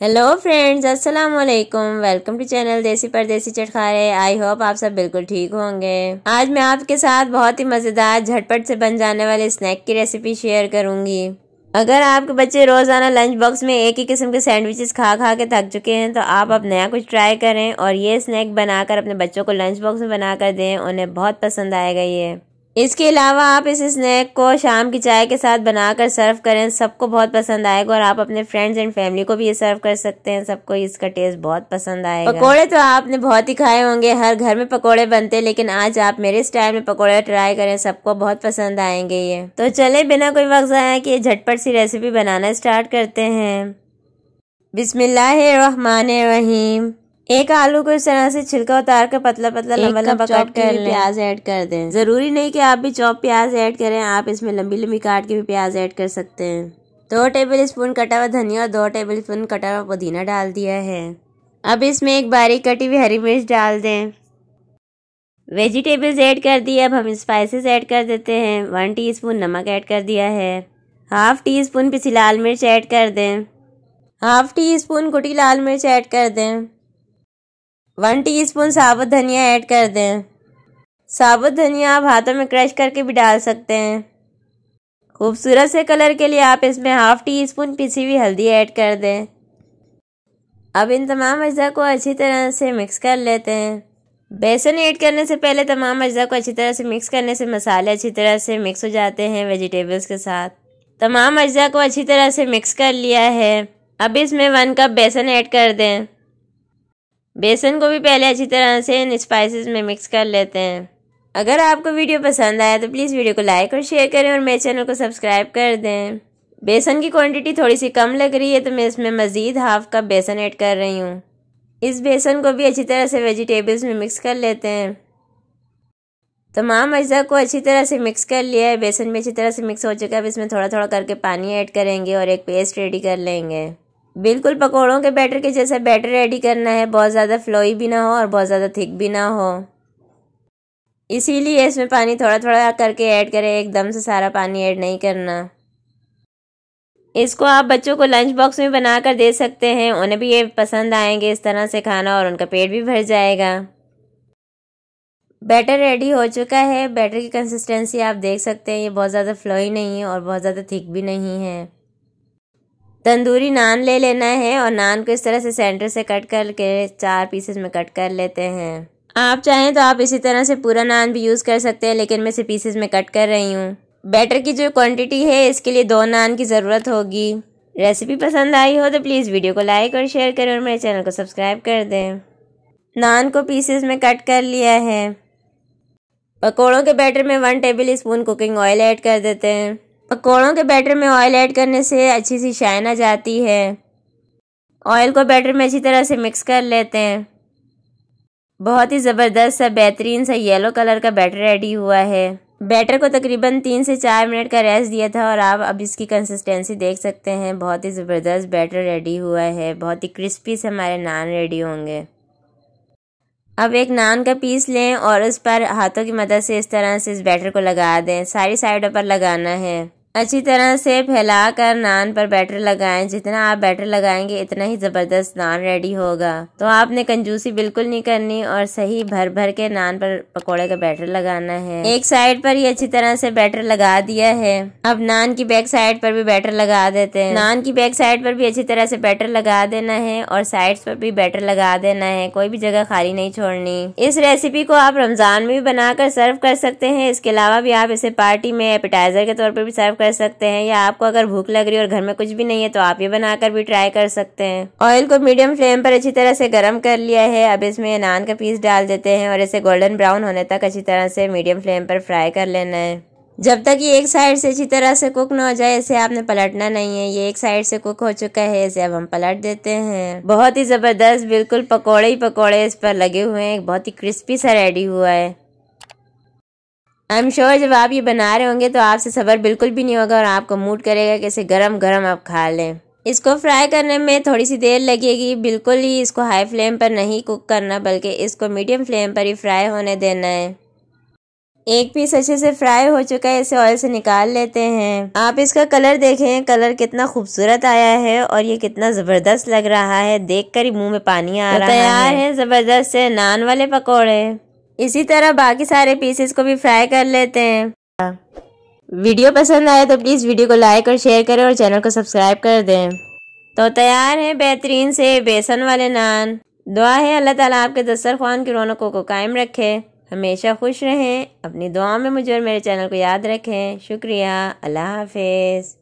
Hello friends अस्सलाम वालेकुम welcome to channel देसी परदेसी चटखारे आई होप आप सब बिल्कुल ठीक होंगे। आज मैं आपके साथ बहुत ही मज़ेदार, झटपट से बन जाने वाले स्नैक की रेसिपी शेयर करूँगी। अगर आपके बच्चे रोज़ाना लंच बॉक्स में एक ही किस्म के सैंडविचेस खा खा के थक चुके हैं तो आप अब नया कुछ ट्राई करें और ये स्नैक बनाकर अपने बच्चों को लंच बॉक्स में बनाकर दें। उन्हें बहुत पसंद आएगा ये। इसके अलावा आप इस स्नैक को शाम की चाय के साथ बनाकर सर्व करें। सबको बहुत पसंद आएगा और आप अपने फ्रेंड्स एंड फैमिली को भी ये सर्व कर सकते हैं। सबको इसका टेस्ट बहुत पसंद आएगा। पकोड़े तो आपने बहुत ही खाए होंगे। हर घर में पकोड़े बनते हैं, लेकिन आज आप मेरे स्टाइल में पकोड़े ट्राई करें, सबको बहुत पसंद आएँगे ये। तो चले, बिना कोई वक्त आया कि झटपट सी रेसिपी बनाना स्टार्ट करते हैं। बिस्मिल्लाहिर्रहमानिर्रहीम। एक आलू को इस तरह से छिलका उतार कर पतला पतला लंबा लंबा कट कर प्याज ऐड कर दें। ज़रूरी नहीं कि आप भी चॉप प्याज ऐड करें आप इसमें लंबी लंबी काट के भी प्याज ऐड कर सकते हैं। दो टेबल स्पून कटा हुआ धनिया और दो टेबल स्पून कटा हुआ पुदीना डाल दिया है। अब इसमें एक बारीक कटी हुई हरी मिर्च डाल दें। वेजिटेबल्स ऐड कर दिए अब हम स्पाइसेस ऐड कर देते हैं। वन टीस्पून नमक ऐड कर दिया है। हाफ़ टी स्पून पिसी लाल मिर्च ऐड कर दें। हाफ़ टी स्पून कुटी लाल मिर्च ऐड कर दें। वन टीस्पून साबुत धनिया ऐड कर दें। साबुत धनिया आप हाथों में क्रश करके भी डाल सकते हैं। खूबसूरत से कलर के लिए आप इसमें हाफ़ टी स्पून पिसी हुई हल्दी ऐड कर दें। अब इन तमाम अज्जा को अच्छी तरह से मिक्स कर लेते हैं। बेसन ऐड करने से पहले तमाम अज्जा को अच्छी तरह से मिक्स करने से मसाले अच्छी तरह से मिक्स हो जाते हैं वेजिटेबल्स के साथ। तमाम अज्जा को अच्छी तरह से मिक्स कर लिया है। अब इसमें वन कप बेसन ऐड कर दें। बेसन को भी पहले अच्छी तरह से इन स्पाइसेस में मिक्स कर लेते हैं। अगर आपको वीडियो पसंद आया तो प्लीज़ वीडियो को लाइक और शेयर करें और मेरे चैनल को सब्सक्राइब कर दें। बेसन की क्वांटिटी थोड़ी सी कम लग रही है तो मैं इसमें मज़ीद हाफ़ कप बेसन ऐड कर रही हूँ। इस बेसन को भी अच्छी तरह से वेजिटेबल्स में मिक्स कर लेते हैं। तमाम अज्जा को अच्छी तरह से मिक्स कर लिया है। बेसन भी अच्छी तरह से मिक्स हो चुका है। अब इसमें थोड़ा थोड़ा करके पानी ऐड करेंगे और एक पेस्ट रेडी कर लेंगे। बिल्कुल पकौड़ों के बैटर के जैसा बैटर रेडी करना है, बहुत ज़्यादा फ्लोई भी ना हो और बहुत ज़्यादा थिक भी ना हो। इसीलिए इसमें पानी थोड़ा थोड़ा करके ऐड करें, एकदम से सारा पानी ऐड नहीं करना। इसको आप बच्चों को लंच बॉक्स में बनाकर दे सकते हैं, उन्हें भी ये पसंद आएँगे इस तरह से खाना और उनका पेट भी भर जाएगा। बैटर रेडी हो चुका है, बैटर की कंसिस्टेंसी आप देख सकते हैं, ये बहुत ज़्यादा फ्लोई नहीं है और बहुत ज़्यादा थिक भी नहीं है। तंदूरी नान ले लेना है और नान को इस तरह से सेंटर से कट करके चार पीसेस में कट कर लेते हैं। आप चाहें तो आप इसी तरह से पूरा नान भी यूज़ कर सकते हैं, लेकिन मैं इसे पीसेस में कट कर रही हूँ। बैटर की जो क्वांटिटी है, इसके लिए दो नान की ज़रूरत होगी। रेसिपी पसंद आई हो तो प्लीज़ वीडियो को लाइक और शेयर करें और मेरे चैनल को सब्सक्राइब कर दें। नान को पीसेस में कट कर लिया है। पकौड़ों के बैटर में one tablespoon cooking oil add कर देते हैं। पकौड़ों के बैटर में ऑयल ऐड करने से अच्छी सी शाइन आ जाती है। ऑयल को बैटर में अच्छी तरह से मिक्स कर लेते हैं। बहुत ही ज़बरदस्त सा बेहतरीन सा येलो कलर का बैटर रेडी हुआ है। बैटर को तकरीबन तीन से चार मिनट का रेस्ट दिया था और आप अब इसकी कंसिस्टेंसी देख सकते हैं। बहुत ही ज़बरदस्त बैटर रेडी हुआ है। बहुत ही क्रिस्पी से हमारे नान रेडी होंगे। अब एक नान का पीस लें और उस पर हाथों की मदद से इस तरह से इस बैटर को लगा दें। सारी साइडों पर लगाना है। अच्छी तरह से फैलाकर नान पर बैटर लगाएँ। जितना आप बैटर लगाएँगे, इतना ही ज़बरदस्त नान रेडी होगा। तो आपने कंजूसी बिल्कुल नहीं करनी और सही भर भर के नान पर पकोड़े का बैटर लगाना है। एक साइड पर ही अच्छी तरह से बैटर लगा दिया है। अब नान की बैक साइड पर भी बैटर लगा देते हैं। नान की बैक साइड पर भी अच्छी तरह से बैटर लगा देना है और साइड पर भी बैटर लगा देना है। कोई भी जगह खाली नहीं छोड़नी। इस रेसिपी को आप रमज़ान में भी बनाकर सर्व कर सकते हैं। इसके अलावा भी आप इसे पार्टी में एपिटाइजर के तौर पर भी सर्व कर सकते हैं या आपको अगर भूख लग रही है और घर में कुछ भी नहीं है तो आप ये बनाकर भी ट्राई कर सकते हैं। ऑयल को मीडियम फ्लेम पर अच्छी तरह से गर्म कर लिया है। अब इसमें नान का पीस डाल देते हैं और इसे गोल्डन ब्राउन होने तक अच्छी तरह से मीडियम फ्लेम पर फ्राई कर लेना है। जब तक ये एक साइड से अच्छी तरह से कुक ना हो जाए, इसे आपने पलटना नहीं है। ये एक साइड से कुक हो चुका है, इसे अब हम पलट देते हैं। बहुत ही ज़बरदस्त, बिल्कुल पकोड़े ही पकोड़े इस पर लगे हुए हैं। बहुत ही क्रिस्पी सा रेडी हुआ है। आई एम श्योर जब आप ये बना रहे होंगे तो आपसे सबर बिल्कुल भी नहीं होगा और आपको मूड करेगा कि इसे गरम गरम आप खा लें। इसको फ्राई करने में थोड़ी सी देर लगेगी। बिल्कुल ही इसको हाई फ्लेम पर नहीं कुक करना, बल्कि इसको मीडियम फ्लेम पर ही फ्राई होने देना है। एक पीस अच्छे से फ्राई हो चुका है, इसे ऑयल से निकाल लेते हैं। आप इसका कलर देखें। कलर कितना खूबसूरत आया है और ये कितना ज़बरदस्त लग रहा है। देखकर ही मुँह में पानी आ रहा है। तैयार है ज़बरदस्त से। नान वाले पकौड़े। इसी तरह बाकी सारे पीसेस को भी फ्राई कर लेते हैं। वीडियो पसंद आए तो प्लीज़ वीडियो को लाइक और शेयर करें और चैनल को सब्सक्राइब कर दें। तो तैयार है बेहतरीन से बेसन वाले नान। दुआ है अल्लाह ताला आपके दस्तरखान की रौनकों को कायम रखे। हमेशा खुश रहें। अपनी दुआ में मुझे और मेरे चैनल को याद रखें। शुक्रिया। अल्लाह हाफिज़।